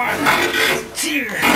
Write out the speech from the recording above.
One, two.